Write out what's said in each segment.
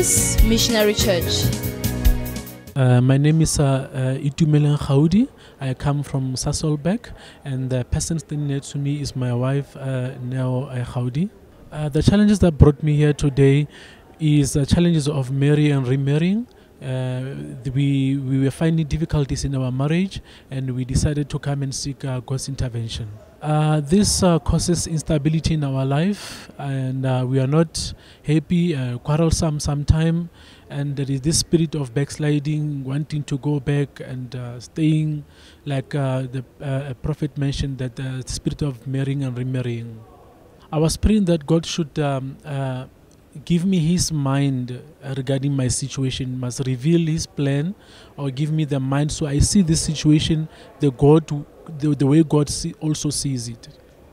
Charis Missionary Church. Uh, my name is uh, uh, Itumeleng Khaudi. I come from Sasolburg, and the person standing next to me is my wife, uh, Neo Khaudi. Uh, the challenges that brought me here today is the challenges of marrying and remarrying. Uh, we, we were finding difficulties in our marriage, and we decided to come and seek uh, God's intervention. Uh, this uh, causes instability in our life, and uh, we are not happy, uh, quarrelsome sometimes, and there is this spirit of backsliding, wanting to go back and uh, staying, like uh, the prophet mentioned, that the spirit of marrying and remarrying. I was praying that God should um, give me His mind regarding my situation, must reveal His plan, or give me the mind so I see this situation the God, the, the way God see, also sees it.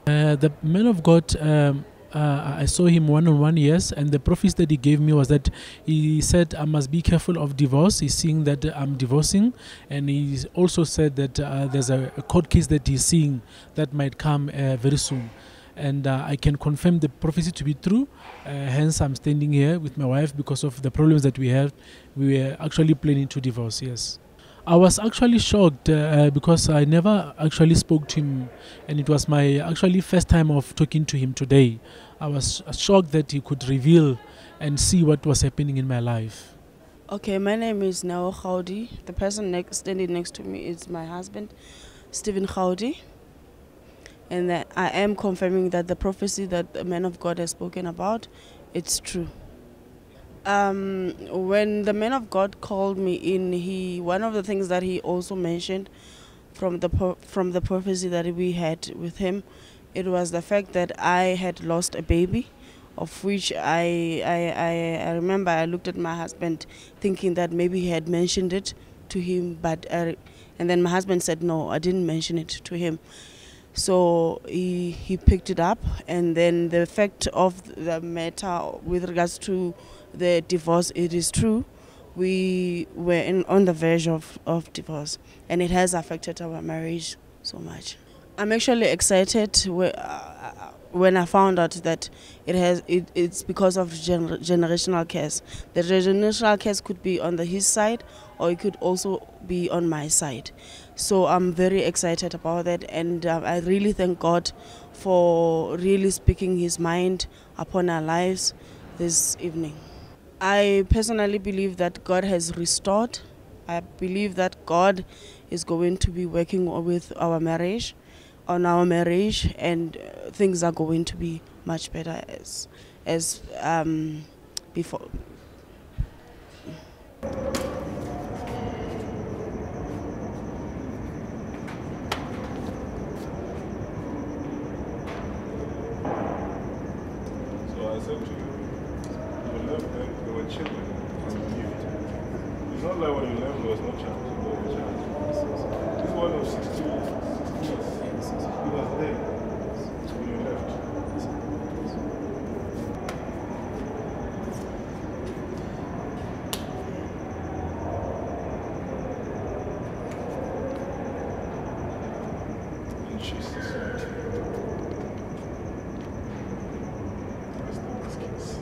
Uh, the man of God. Um, uh, I saw him one on one, yes, and the prophecy that he gave me was that he said I must be careful of divorce. He's seeing that I'm divorcing, and he also said that uh, there's a, a court case that he's seeing that might come uh, very soon. And uh, I can confirm the prophecy to be true. Uh, hence, I'm standing here with my wife because of the problems that we have. We were actually planning to divorce, yes. I was actually shocked uh, because I never actually spoke to him, and it was my actually first time of talking to him today. I was shocked that he could reveal and see what was happening in my life. Okay, my name is Neo Khaudi. The person next, standing next to me is my husband, Stephen Khaudi. And that I am confirming that the prophecy that the man of God has spoken about, it's true. Um, when the man of God called me in, he one of the things that he also mentioned from the from the prophecy that we had with him, it was the fact that I had lost a baby, of which I I, I, I remember I looked at my husband thinking that maybe he had mentioned it to him, but uh, and then my husband said no, I didn't mention it to him. So he he picked it up, and then the fact of the matter with regards to the divorce, it is true. We were in, on the verge of, of divorce, and it has affected our marriage so much. I'm actually excited uh, when I found out that it has it, it's because of gener- generational curse. The generational curse could be on the his side, or it could also be on my side. So I'm very excited about that, and uh, I really thank God for really speaking His mind upon our lives this evening. I personally believe that God has restored. I believe that God is going to be working with our marriage, on our marriage, and uh, things are going to be much better as as um, before. It's not like when you left, there was no was. This one was 60 Jesus' name. Rest in this case.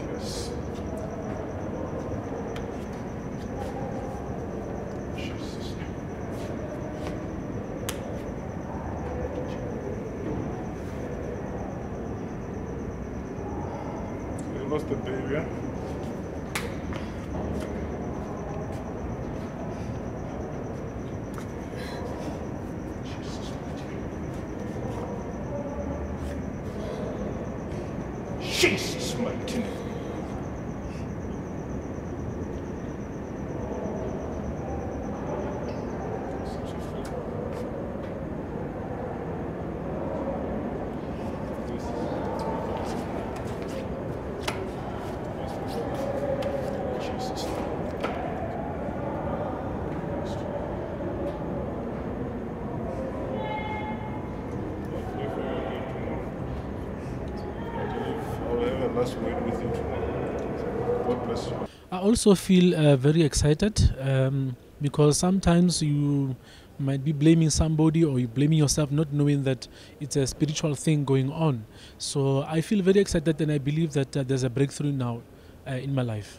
Yes. Jesus' name. Lost the baby, huh? Jesus' mighty name. Jesus' mighty name. Such a fool. This is- Jesus' name. Pray for your head tomorrow. I believe Word with you tomorrow. God bless you. I also feel uh, very excited um, because sometimes you might be blaming somebody or you blaming yourself, not knowing that it's a spiritual thing going on. So I feel very excited and I believe that uh, there's a breakthrough now uh, in my life.